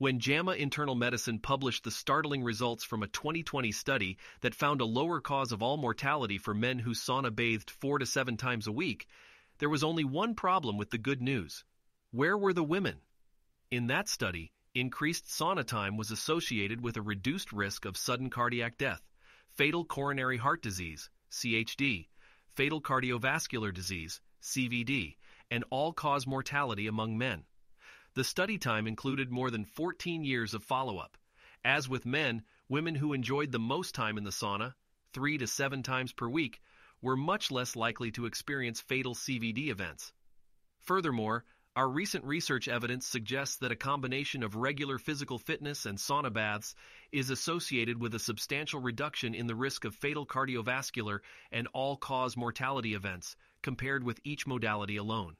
When JAMA Internal Medicine published the startling results from a 2020 study that found a lower cause of all mortality for men who sauna bathed four to seven times a week, there was only one problem with the good news. Where were the women? In that study, increased sauna time was associated with a reduced risk of sudden cardiac death, fatal coronary heart disease, CHD, fatal cardiovascular disease, CVD, and all-cause mortality among men. The study time included more than 14 years of follow-up. As with men, women who enjoyed the most time in the sauna, three to seven times per week, were much less likely to experience fatal CVD events. Furthermore, our recent research evidence suggests that a combination of regular physical fitness and sauna baths is associated with a substantial reduction in the risk of fatal cardiovascular and all-cause mortality events compared with each modality alone.